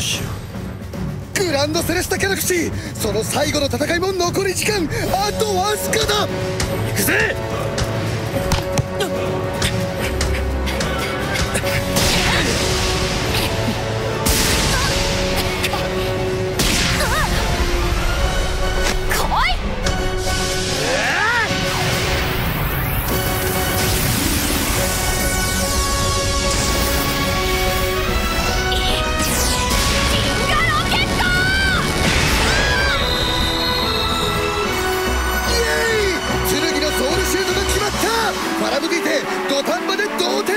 しよう。グランドセレスタ・ギャラクシーその最後の戦いも残り時間あとわずかだ。行くぜ。土壇場で同点